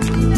Bye.